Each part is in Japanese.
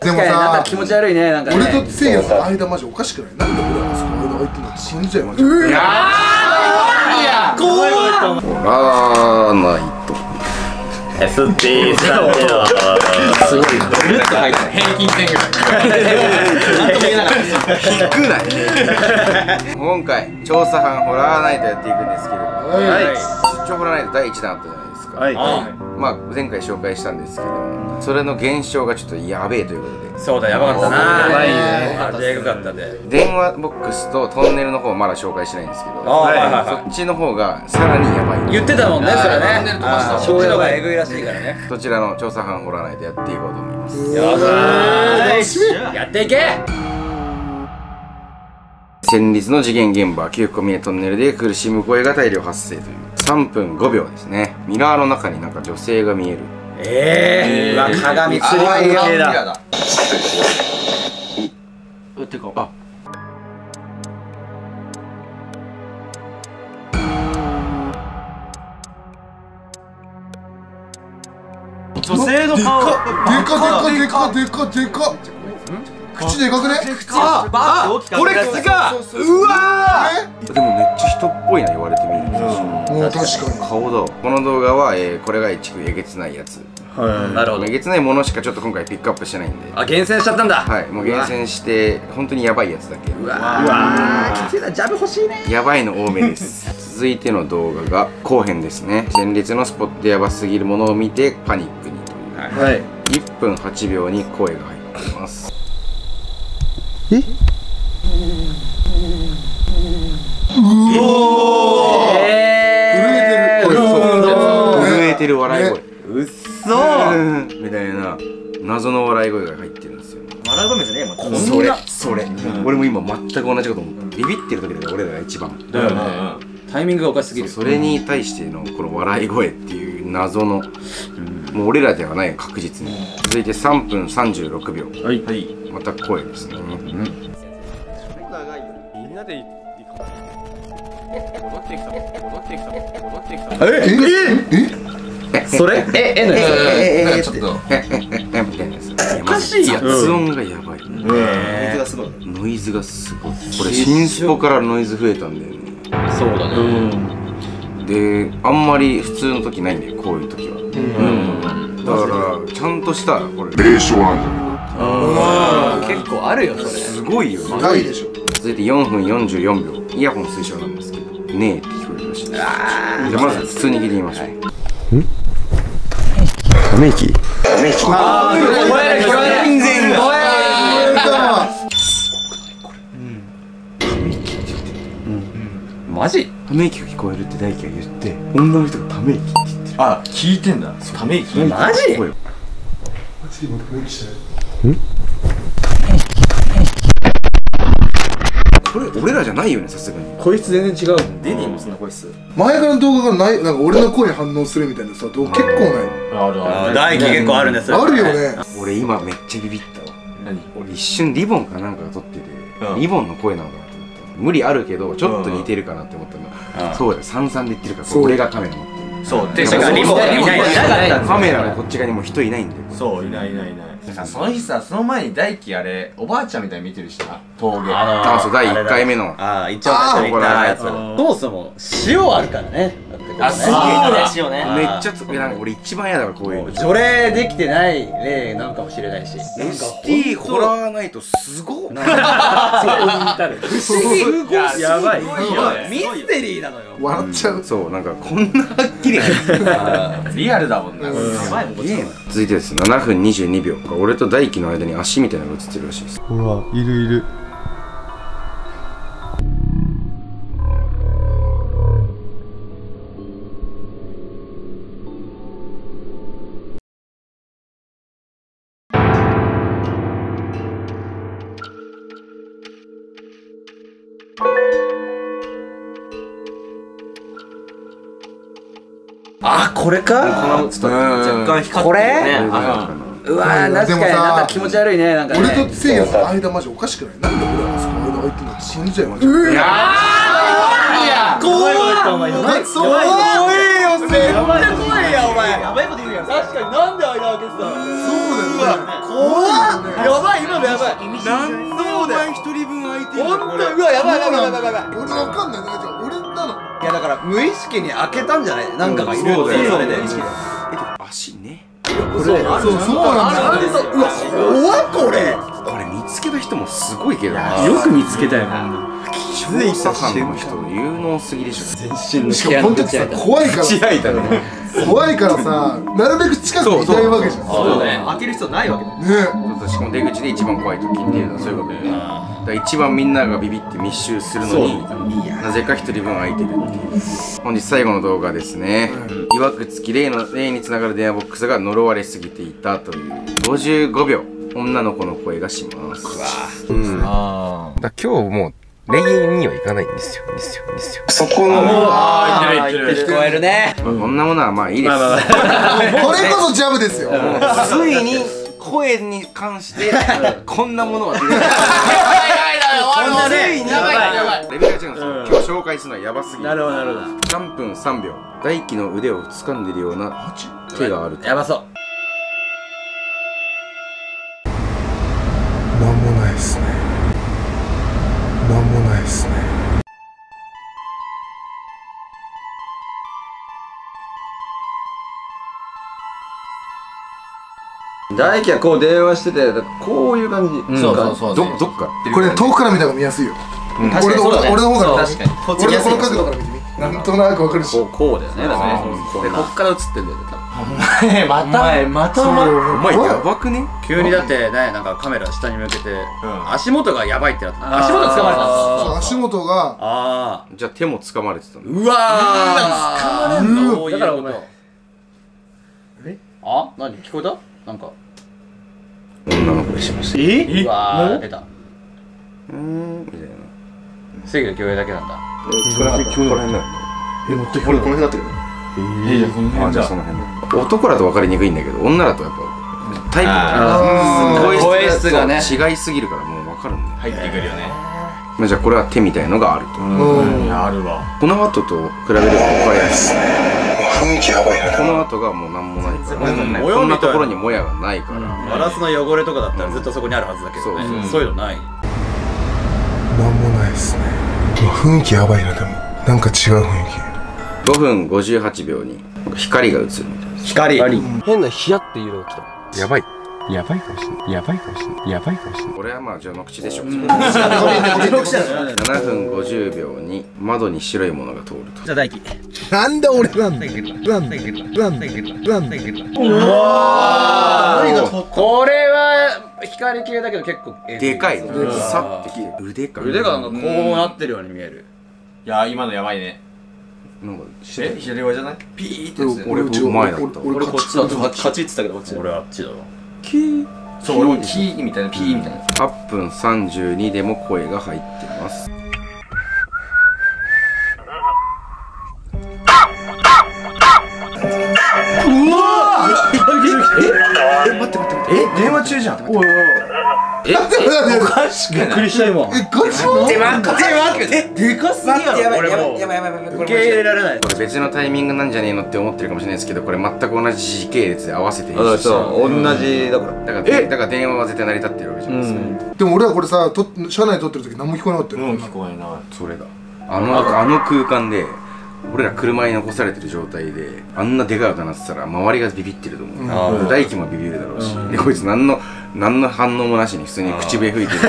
でもさ気持ち悪いねなんかね。俺とせいやの間マジおかしくない？なんで俺らがその間空いてんのって死んじゃうよマジで。ホラーナイトタジオすごいぐるっと入った平均点ぐらいなんとも言えなかった。低ない。今回調査班ホラーナイトやっていくんですけれども。はい。出張ホラーナイト第1弾あったじゃないはい。まあ前回紹介したんですけどもそれの現象がちょっとやべえということで。そうだやばかったな。やばいね。あれエグかったで電話ボックスとトンネルの方まだ紹介してないんですけどあはいはいはい。そっちの方がさらにやばい。言ってたもんねそれね。トンネル飛ばしたあーそっちの方がエグいらしいからね。そちらの調査班ホラーナイトやっていこうと思います。よしやっていけ戦慄の次元現場9個見えトンネルで苦しむ声が大量発生という。3分5秒ですね。ミラーの中になんか女性が見える。ええうわ鏡つりあ系ーだ。だてかあ。女性の顔。でかでかでかでかでか口でかくね？ああこれ口かうわえでもめっちゃ人っぽいな言われてみると、もう確かに。顔だわ。この動画は、えーこれが一区えげつないやつ。なるほど。えげつないものしかちょっと今回ピックアップしてないんで。あ厳選しちゃったんだ。はいもう厳選して本当にやばいやつだけ。うわー。きついなジャブ欲しいね。やばいの多めです。続いての動画が後編ですね。前列のスポットやばすぎるものを見てパニックにという。はい。1分8秒に声が入っていますえ？震えてる。これそう震えてる笑い声。ねうっそうんみたいな謎の笑い声が入ってるんですよ。笑う場面じゃねえもんこんなそれ。それ、俺も今全く同じこと思った。ビビってる時だよ俺らが一番。だよねタイミングがおかしすぎる。それに対してのこの笑い声っていう謎の、もう俺らではない確実に。続いて3分36秒。はい。はいまた声ですね、みんなでいいか戻ってきた。戻ってきた。戻ってきた。え？それ？え？え？のやつ？なんかちょっとえ？え？みたいなやつおかしいやつ雑音がやばい、水がすごいノイズがすごいこれ新スポからノイズ増え？たんだよねそうだねであんまり普通の時ないんだよこういう時は、だからちゃんとしたこれ霊障なんじゃ結構あるよそれ。すごいよねないでしょ。続いて4分44秒。イヤホン推奨なんですけど「ねえ」って聞こえるらしいじゃあまず普通に聞いてみましょう、ため息？あー聞こえる聞こえる全然聞こマジ？ため息が聞こえるって大輝が言って女の人がため息って言ってる。あ聞いてんだ。ため息。マジ？声これ俺らじゃないよねさすがに。こいつ全然違うもん。デニーもそんな声っす前からの動画がないなんか俺の声に反応するみたいなさ動画結構ない。あるある。大輝結構あるんですあるよね。俺今めっちゃビビったわ。何？俺一瞬リボンかなんかが撮ってて、うん。リボンの声なのかなと思った無理あるけどちょっと似てるかなって思ったの、そうだ三々で言ってるからそう。俺がカメラそうてかリボンいない。いないカメラのこっち側にもう人いないんだよそういないいないいない。その日さその前に大輝あれおばあちゃんみたいに見てるしな峠。のあそう第1回目の。ああ一応最初に言ったやつ。そもそも塩あるからね。だってこれねあそうだ。塩ねめっちゃつなんか俺一番嫌だわこういうの。除霊できてない霊なんかもしれないし。ST ホラーナイトすごっ すごい。やばい。すごい。よねミステリーなのよ。笑っちゃう。そうなんかこんなはっきり。リアルだもんな。やばいもん続いてです7分22秒。俺と大輝の間に足みたいなのが映ってるらしいです。うわいるいるあこれか？ちょっと若干光ってるね。これ？あうわー確かに。なんか気持ち悪いねなんかね。俺とせいやの間マジおかしくない？なんで俺らがその間空いてるの信じちゃいましたいや怖いこと言ったお前やばいそう怖いよ絶対怖いやお前やばいこと言うやん。確かになん。で間開けてたのそうだよね怖っやばい今のやばいなん。でお前一人分空いてん。本のこれ当うわやばいやばいやばいやばいやばい俺わかん。ないねじゃあ俺なのいやだから無意識に開けたんじゃない？なんかがいるってそうそれで。足ね。そうそうそうなんだよ。うわ怖っこれ。これ見つけた人もすごいけどな。よく見つけたよ調査班の人有能すぎでしょ。全身のしかも本当にさ怖いから。開いたね怖いからさなるべく近くにいたいわけじゃん。そうね。開ける必要ないわけだね。しかも出口で一番怖い時っていうのはそういうことだよね。だから一番みんながビビって密集するのになぜか一人分空いてるっていう。本日最後の動画ですね。いわくつき例の例につながる電話ボックスが呪われすぎていたという。55秒。女の子の声がします。うん。だから今日もう恋愛には行かないんですよ。ですよ。ですよ。そこのああ言ってる聞こえるね。こん。なものはまあいいです。これこそジャブですよ。ついに声に関してこんなものは出てきた。こんなねやばいやばい。レベルが違うんです。よ今日紹介するのはヤバすぎる。なるほどなるほど。3分3秒。大輝の腕を掴んでるような手があるやばそう。なんもないっすねないっすね。大輝はこう電話しててこういう感じ。そうそうそう。どどっか。これ遠くから見た方が見やすいよ。確か俺のにそうだね。俺の方から確かに。俺のこの見やすいよ角度から見てみなんとなくわかるし。こうこうだよね。だからね。こっから映ってんだよね多分。また？また？お前お前ヤバくね？急にだってねなんかカメラ下に向けて足元がやばいってなった。足元掴まれたんです足元が。ああじゃあ手も掴まれてたの。うわー。掴まれんの？そういうこと。え？あ？何？聞こえた？なんか。女の子でしましたえ？うわー出た。うーんみたいな正義の共栄だけなんだ。聞こえなかったこえもっと俺この辺だったけどいやこのあじゃあその辺だ。男だと分かりにくいんだけど女だとやっぱタイプあー。が声質がね。違いすぎるからもう分かるんだよ。入ってくるよね。まあじゃあこれは手みたいのがあると。あるわ。この後と比べれば分かりやすい。雰囲気やばい。この後がもう何もないから。うんこんなところにもやがないから。ガラスの汚れとかだったらずっとそこにあるはずだけどね。そうそう。そういうのないないっすね。雰囲気やばいなでも。なんか違う雰囲5分58秒に光が映るみたいです。光。変なヒヤっていうのが来た。やばい。やばいかもしれない。やばいかもしれない。やばいかもしれない。これはまあ序の口でしょう7 7分50秒に窓に白いものが通ると。じゃあ大輝。気なんで俺なんだなんだなんだなんだこれは光系だけど結構でかいねさって腕か腕がなんかこうなってるように見える。いや今のやばいね。なんかえ左側じゃない？ピーってやつ俺違う前だった。俺俺こっちだカチってたけどこっち。俺あっちだわ。そう俺もキーみたいなピーみたいな。8分32でも声が入ってますえ？電話中じゃん。おいおいえ？おかしくない？びっくりした今。えガチ？の待って待って。でかすぎやろ。俺もうやばいやばいやばい受け入れられない。これ別のタイミングなんじゃねえのって思ってるかもしれないですけどこれ全く同じ時系列で合わせて編集してる同じだから。だからだから電話は絶対成り立ってるわけじゃないですか、でも俺はこれさと車内撮ってる時何も聞こえなかったよ。うん。聞こえない。それだ。あのあの空間で俺ら車に残されてる状態であんなでかい音鳴ってたら周りがビビってると思う、あー。大輝もビビるだろうし、でこいつ何の何の反応もなしに普通に口笛吹いてる。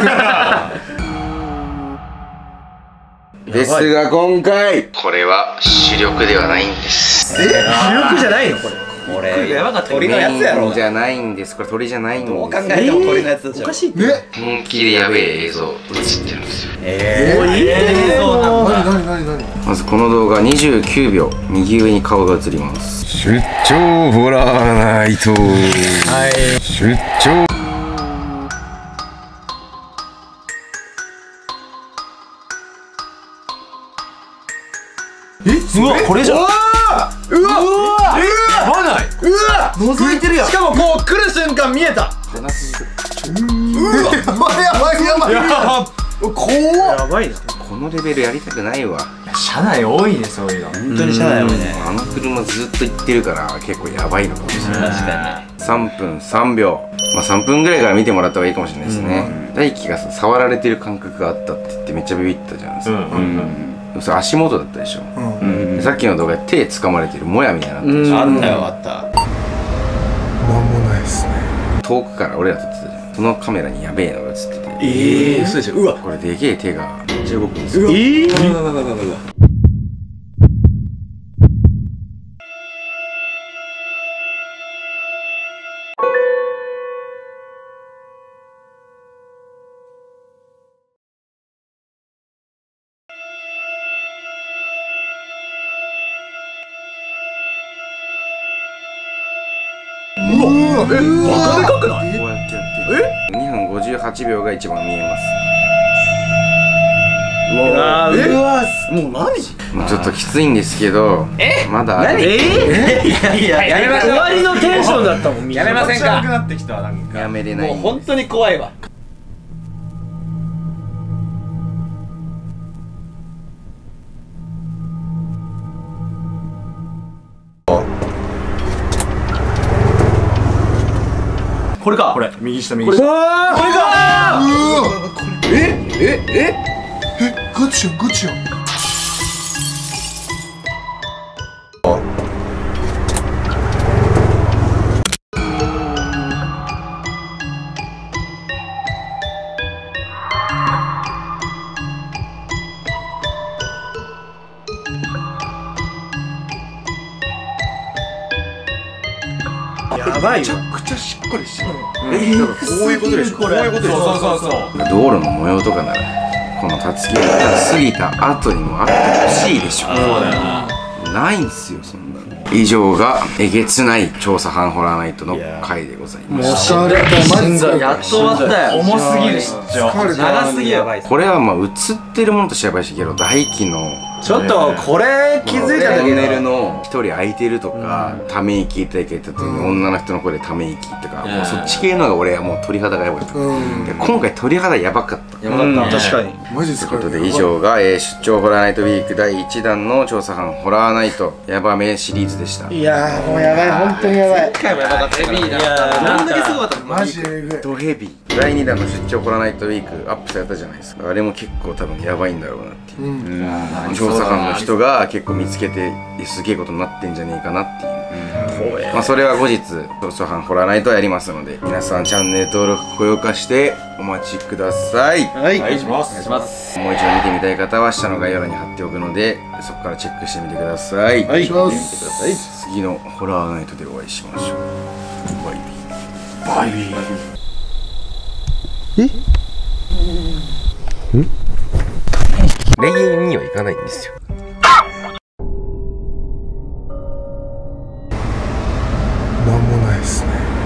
ですが今回。これは主力ではないんです。主力じゃないの？これ。これやばかった鳥のやつやろ。メインじゃないんです。これ鳥じゃないんです。どう考えても鳥のやつじゃん。おかしいね本気でやべえ映像映ってるんですよ。えもういい映像なんだ。何何何何？まずこの動画29秒右上に顔が映ります。出張ホラーナイト。はい。出張。うわこれじゃん。うわうわ。やばない。うわ。覗いてるやん。しかもこう来る瞬間見えた。やばいやばいやばい。やばやばいなこのレベルやりたくないわ。車内多いねそういうの。本当に車内もね。あの車ずっと行ってるから結構やばいのかもしれない。確か3分3秒。まあ3分ぐらいから見てもらった方がいいかもしれないですね、大輝がさ触られてる感覚があったって言ってめっちゃビビったじゃん、うんうんでもそれ足元だったでしょ、うん。でさっきの動画で手掴まれてるもやみたいになったでしょ、にあったよあった。なんもないっすね。遠くから俺ら撮ってたじゃん。そのカメラにやべえのが映っててええ嘘でしょ。うわ。これでけえ手が。めっちゃ動くんですよええこうやってやってえ？2分58秒が一番見えます。うわうわもう何？もうちょっときついんですけどまだある。え？え？いやいややめましょう。終わりのテンションだったもんやめませんか？やめれないもう本当に怖いわこれか。これ。右下右下。ガチやんガチやんやばいよ。めちゃしっかりしてる。こういうことでしょ。こういうことでしょ。そうそうそうそう。道路の模様とかならこのたつきが過ぎた後にもあってほしいでしょ。そうだよな。ないんすよそんな。の以上がえげつない調査班ホラーナイトの回でございました疲れたマジでやっと終わったよ。重すぎる出張疲れた長すぎよこれはまあ映ってるものとしてやばいしけど大輝のちょっとこれ気づいた時トンネルの一人空いてるとか、ため息って言った時に女の人の声でため息とか、もうそっち系のが俺はもう鳥肌がやばかった、うん。で今回鳥肌やばかった。やばかった。確かに。マジ疲れたということで以上が、えー出張ホラーナイトウィーク第1弾の調査班ホラーナイトヤバめシリーズでした。いやーもうやばい本当にやばい。回もやばかったヘビーだったなんだけすごかった。マジえぐいドヘビ。ー第2弾の出張ホラーナイトウィークアップされたじゃないですか。あれも結構多分やばいんだろうなっていう。うん。調査班の人が結構見つけてえすげえことになってんじゃねえかなっていう、まあ、それは後日調査班ホラーナイトやりますので皆さんチャンネル登録高評価してお待ちください。はい。はいします。お願いします。もう一度見てみたい方は下の概要欄に貼っておくのでそこからチェックしてみてください、はい。次のホラーナイトでお会いしましょう。バイビー。バイビー霊園には行かないんですよ。なんもないですね。